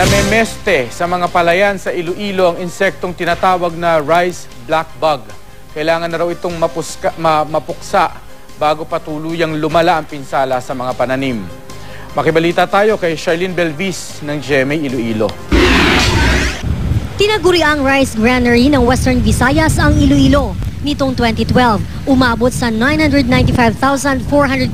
Namemeste sa mga palayan sa Iloilo ang insektong tinatawag na rice black bug. Kailangan na raw itong mapuska, ma, mapuksa bago patuluyang lumala ang pinsala sa mga pananim. Makibalita tayo kay Charlene Belvis ng GMA Iloilo. Tinaguri ang rice granary ng Western Visayas ang Iloilo. Nitong 2012, umabot sa 995,402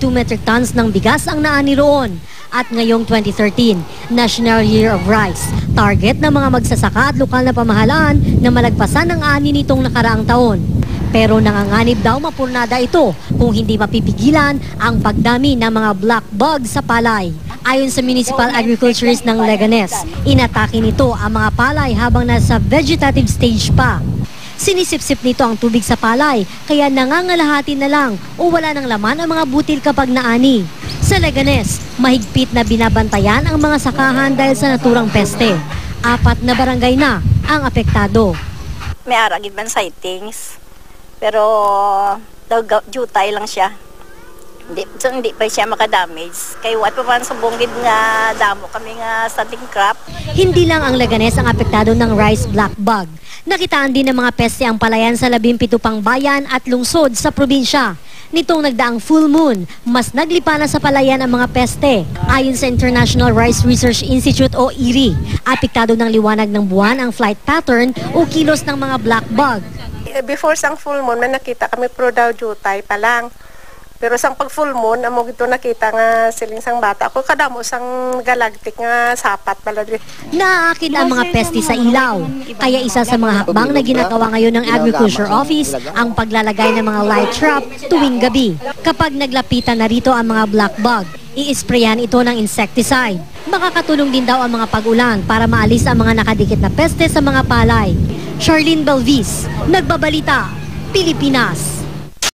metric tons ng bigas ang naani roon. At ngayong 2013, National Year of Rice. Target ng mga magsasaka at lokal na pamahalaan na malagpasan ang ani nitong nakaraang taon. Pero nanganganib daw mapurnada ito kung hindi mapipigilan ang pagdami ng mga black bugs sa palay. Ayon sa municipal agriculturist ng Leganes, inatake nito ang mga palay habang nasa vegetative stage pa. Sinisipsip nito ang tubig sa palay, kaya nangangalahati na lang o wala ng laman ang mga butil kapag naani. Sa Leganes, mahigpit na binabantayan ang mga sakahan dahil sa naturang peste. Apat na barangay na ang apektado. may aragid man sightings. Pero jutay lang siya. Hindi, so hindi pa siya makadamage. Kay wat pa man sa bungid nga damo kami nga sa crop. Hindi lang ang Leganes ang apektado ng rice black bug. Nakitaan din ng mga peste ang palayan sa 17 pang bayan at lungsod sa probinsya. Nitong nagdaang full moon, mas naglipa na sa palayan ang mga peste. Ayon sa International Rice Research Institute o IRI, apektado ng liwanag ng buwan ang flight pattern o kilos ng mga black bug. Before sang full moon, may nakita kami pro daw jutay pa lang. Pero sang pag full moon, amo gito nakita nga siling sang bata. Ako kadamo sang galactic nga sapat pala di. Naaakit ang mga peste sa ilaw. Kaya isa sa mga hakbang na ginagawa ngayon ng Agriculture Office ang paglalagay ng mga light trap tuwing gabi. Kapag naglapitan na rito ang mga black bug, iisprayan ito ng insecticide. Makakatulong din daw ang mga pag-ulan para maalis ang mga nakadikit na peste sa mga palay. Charlene Belvis, Nagbabalita, Pilipinas.